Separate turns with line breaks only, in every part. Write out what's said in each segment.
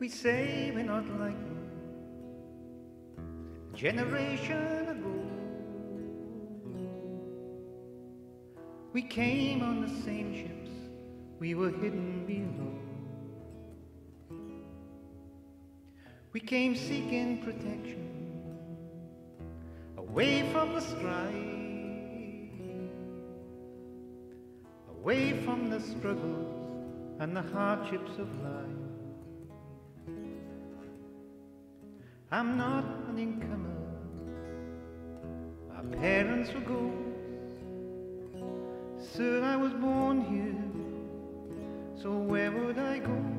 We say we're not like a generation ago. We came on the same ships, we were hidden below. We came seeking protection away from the strife, away from the struggles and the hardships of life. I'm not an incomer. My parents were ghosts. Sir, I was born here. So where would I go?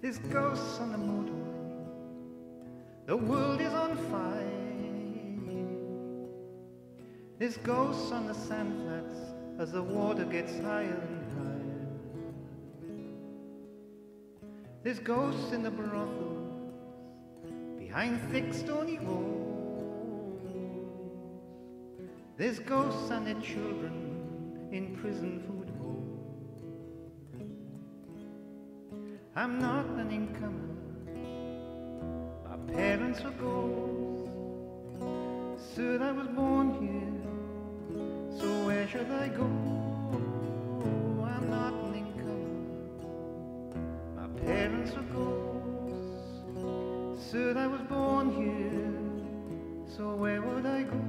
There's ghosts on the motorway. The world is on fire. There's ghosts on the sand flats as the water gets higher and higher. There's ghosts in the brothels behind thick stony walls. There's ghosts and their children in prison food I'm not an incomer. My parents were ghosts. Said I was born here, so where should I go? I'm not an incomer. My parents were ghosts. Said I was born here, so where would I go?